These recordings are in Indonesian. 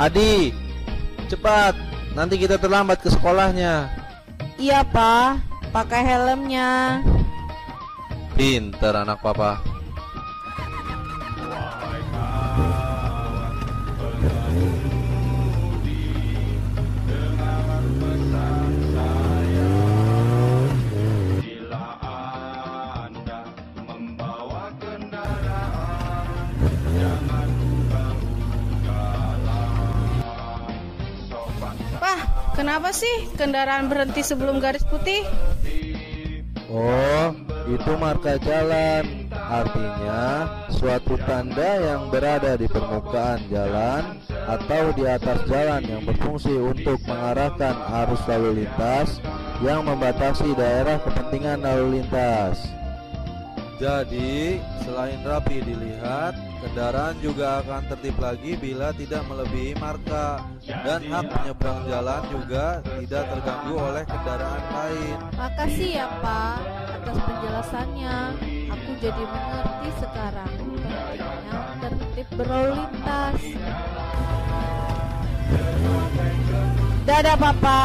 Adi, cepat. Nanti kita terlambat ke sekolahnya. Iya, Pak. Pakai helmnya. Pinter anak papa. Wah, kenapa sih kendaraan berhenti sebelum garis putih? Oh, itu marka jalan. Artinya suatu tanda yang berada di permukaan jalan atau di atas jalan yang berfungsi untuk mengarahkan arus lalu lintas yang membatasi daerah kepentingan lalu lintas. Jadi, selain rapi dilihat, kendaraan juga akan tertib lagi bila tidak melebihi marka dan hak menyeberang jalan juga tidak terganggu oleh kendaraan lain. Makasih ya, Pak, atas penjelasannya. Aku jadi mengerti sekarang pentingnya tertib berlalu lintas. Dadah, Papa.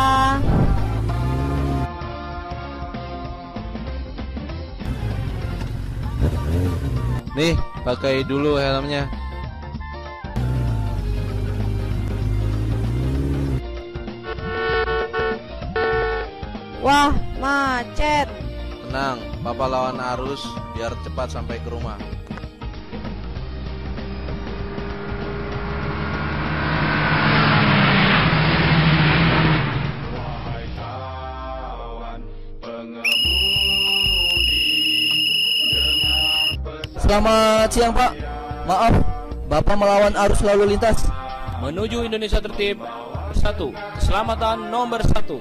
Nih, pakai dulu helmnya. Wah, macet. Tenang, Papa lawan arus biar cepat sampai ke rumah. Selamat siang Pak. Maaf, Bapak melawan arus lalu lintas. Menuju Indonesia tertib, bersatu, keselamatan nomor satu.